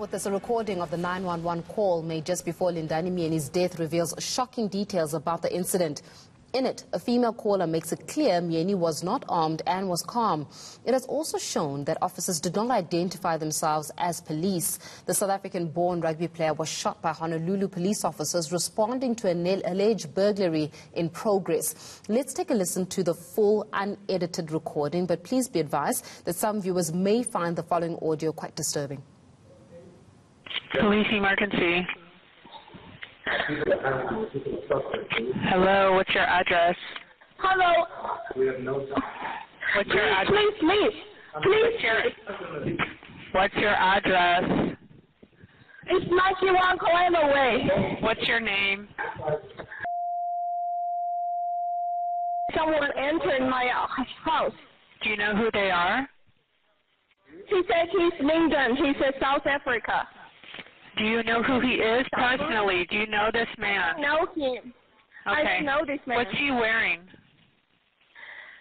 With this, a recording of the 911 call made just before Lindani Myeni's death reveals shocking details about the incident. In it, a female caller makes it clear Myeni was not armed and was calm. It has also shown that officers did not identify themselves as police. The South African-born rugby player was shot by Honolulu police officers responding to an alleged burglary in progress. Let's take a listen to the full unedited recording, but please be advised that some viewers may find the following audio quite disturbing. Police emergency. Hello, what's your address? Hello. We have no time. What's your address? Please, please. Please. What's your address? It's 91 Coelho Way. What's your name? Someone entered my uh, house. Do you know who they are? He said he's Lyndon. He said South Africa. Do you know who he is personally? Do you know this I man? know him. Okay. I know this man. What's he wearing?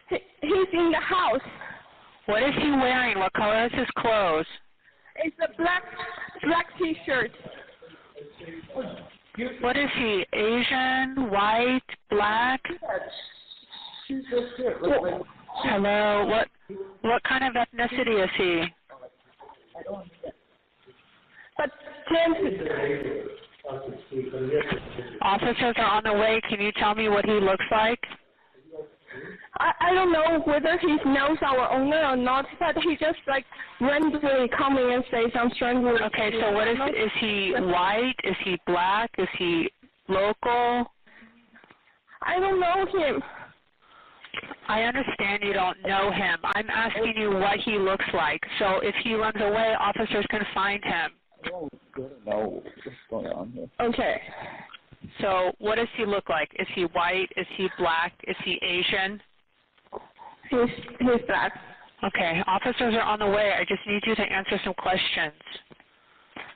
He, he's in the house. What is he wearing? What color is his clothes? It's a black black T-shirt. What is he? Asian, white, black? Hello. What what kind of ethnicity is he? But James, Officers are on the way. Can you tell me what he looks like? I, I don't know whether he knows our owner or not, but he just like randomly coming and say some strange words. Okay, so what is is he white? Is he black? Is he local? I don't know him. I understand you don't know him. I'm asking you what he looks like. So if he runs away, officers can find him. Know what's going on here. Okay. So what does he look like? Is he white? Is he black? Is he Asian? He's he's black. Okay, officers are on the way. I just need you to answer some questions.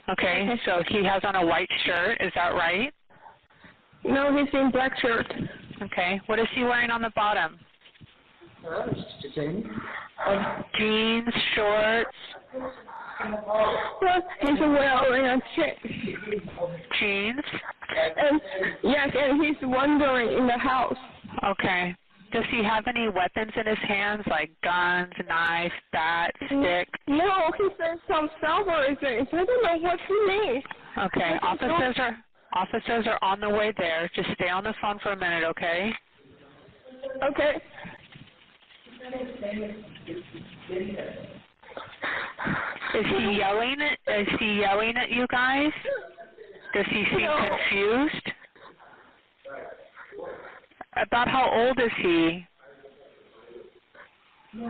Okay, so he has on a white shirt, is that right? No, he's in black shirt. Okay, what is he wearing on the bottom? Jeans, shorts, Well, he's wearing a shirt. jeans. And yes, and he's wandering in the house. Okay. Does he have any weapons in his hands, like guns, knife, bat, mm, stick? No, he said some things. I don't know what he means. Okay, officers are officers are on the way there. Just stay on the phone for a minute, okay? Okay. Is he yelling at is he yelling at you guys? Does he seem No. confused? About how old is he?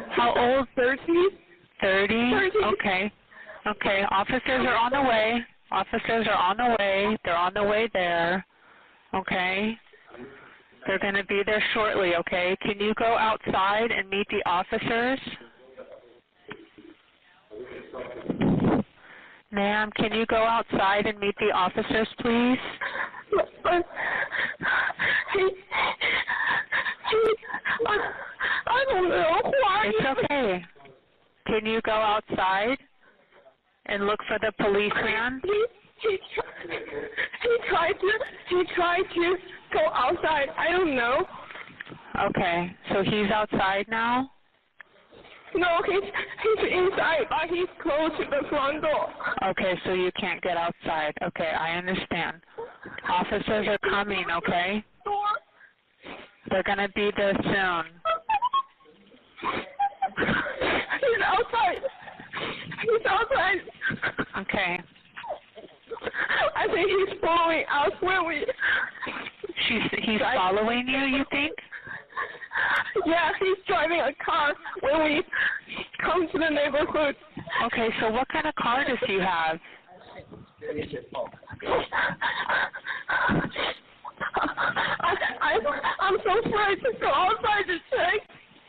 How old? Thirty. Thirty? Okay. Okay. Officers are on the way. Officers are on the way. They're on the way there. Okay. They're going to be there shortly, okay? Can you go outside and meet the officers? Ma'am, can you go outside and meet the officers, please? But he, he, I, I don't know why. It's okay. Can you go outside and look for the policeman? He, he, he tried to, he tried to go outside. I don't know. Okay, so he's outside now? No, he's, he's inside, but he's close to the front door. Okay, so you can't get outside. Okay, I understand. Officers are coming, okay? They're going to be there soon. He's outside. He's outside. Okay. I think he's following us when we. She's he's following you, you think? Yeah, he's driving a car when we come to the neighborhood. Okay, so what kind of car does he have? I, I, I'm so afraid to go outside to check.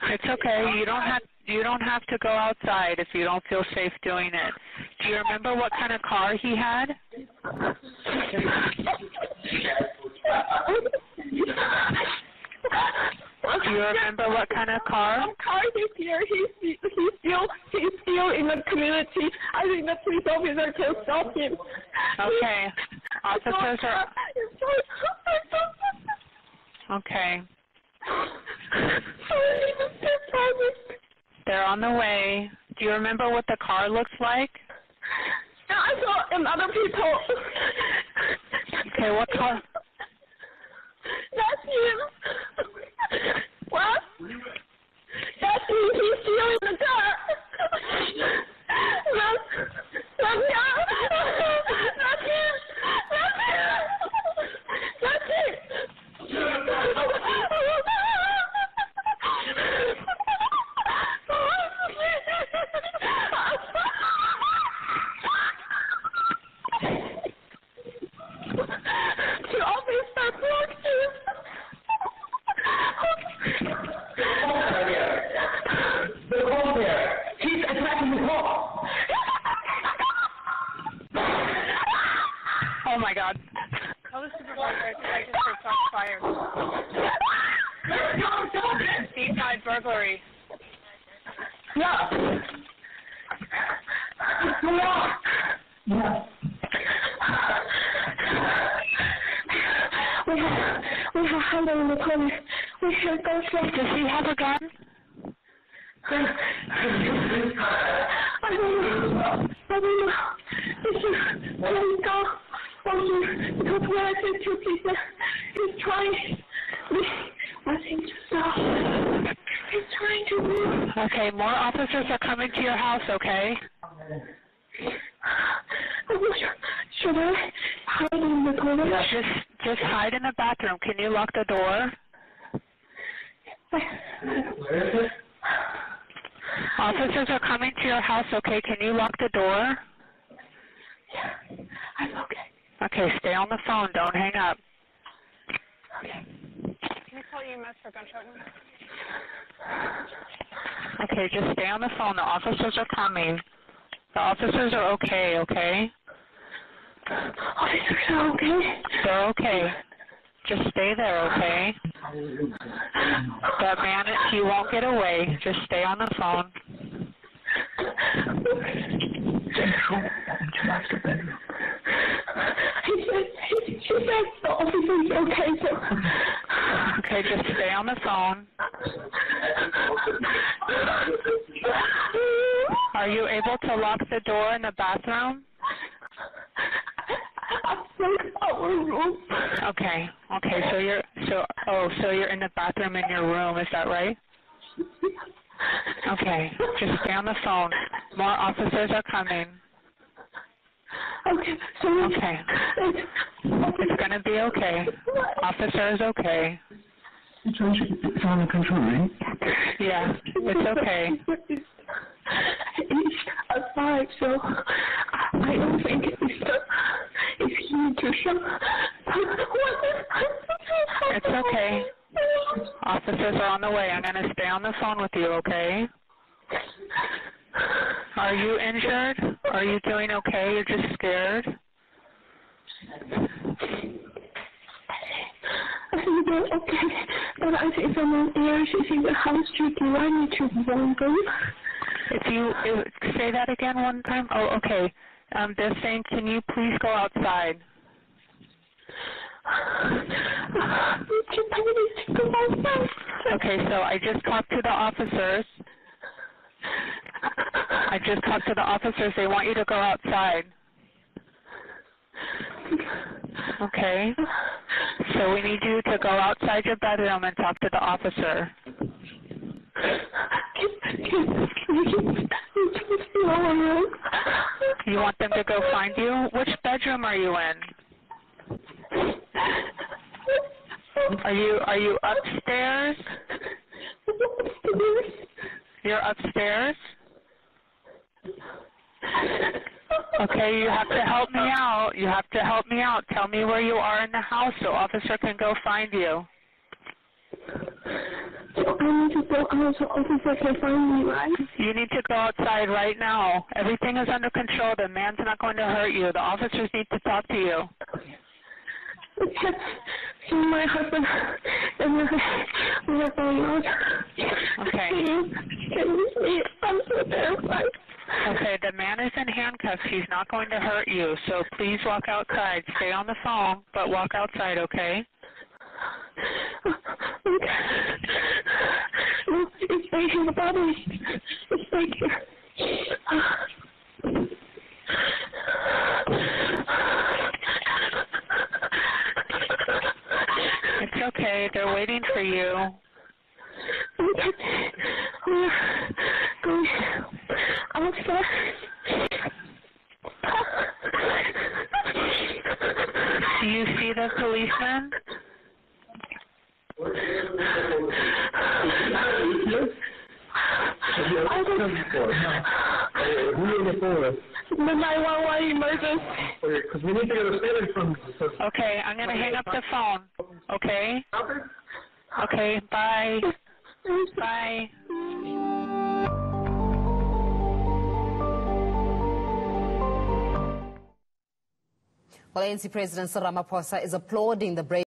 It's okay. You don't have you don't have to go outside if you don't feel safe doing it. Do you remember what kind of car he had? Do you remember what kind of car? What car he's here? He's he's still he's still in the community. I think the police officer can stop him. Okay. Officers are I'm sorry. I'm so okay. sorry. I'm so. They're on the way. Do you remember what the car looks like? I saw another people. Okay, what car? That's him. That's him. He's still in the car. That's, that's him. That's him. That's him. That's him. The office are blocked. The call there. He's attacking the call. Oh my God. Tell the supervisor I just heard shots fired. Seaside burglary. Yeah. Yeah. Yeah. We have we have Hunter in the corner. We have gunshot. Does he have a gun? I don't know. I don't know. Listen, let him go. Listen, because when I said two people, he's trying. I think to stop. He's trying to move. Okay, more officers are coming to your house, okay? I'm not sure. Should I hide in the corner? Just just hide in the bathroom. Can you lock the door? Where is it? Officers are coming to your house, okay? Can you lock the door? I'm okay. Okay, stay on the phone. Don't hang up. Okay. Can I call you, Mr. Goncharenko? Okay, just stay on the phone. The officers are coming. The officers are okay, okay? Officers are okay. They're okay. Just stay there, okay? That man, he won't get away. Just stay on the phone. He said, he, said the officer is okay, so. Okay, just stay on the phone. Are you able to lock the door in the bathroom? I'm in our room. Okay. Okay, so you're so oh, so you're in the bathroom in your room, is that right? Okay. Just stay on the phone. More officers are coming. Okay, so Okay. It's, It's gonna be okay. Officer is okay. Situation is under control, right? Yeah, it's okay. He's alive, so I don't think it's it's him to show. It's okay. Officers are on the way. I'm gonna stay on the phone with you, okay? Are you injured? Are you doing okay? You're just scared? I think they're okay, but I think someone else is in the house. Do I need to warn them? If you if, say that again one time. Oh, okay. Um, they're saying, can you please go outside? You please go outside? Okay, so I just talked to the officers. I just talked to the officers. They want you to go outside. Okay. So we need you to go outside your bedroom and talk to the officer. You want them to go find you? Which bedroom are you in? Are you are you upstairs? You're upstairs? Okay, you have to help me out. You have to help me out. Tell me where you are in the house so officer can go find you. So I need to go out so officer can find me, right? You need to go outside right now. Everything is under control. The man's not going to hurt you. The officers need to talk to you. See my husband, and we are going out. Okay. Can you see? I'm so terrified. Okay, the man is in handcuffs. He's not going to hurt you, so please walk outside. Stay on the phone, but walk outside, okay? Okay. It's, it's right here, the bottom. It's right here. It's okay. They're waiting for you. Okay. We're going. Do you see the policeman? I don't Who are you for? the 911 emergency. Because we need to get a statement from. Okay, I'm going to hang up the phone. Okay? Okay, bye. Bye. Well, ANC President Cyril Ramaphosa is applauding the brave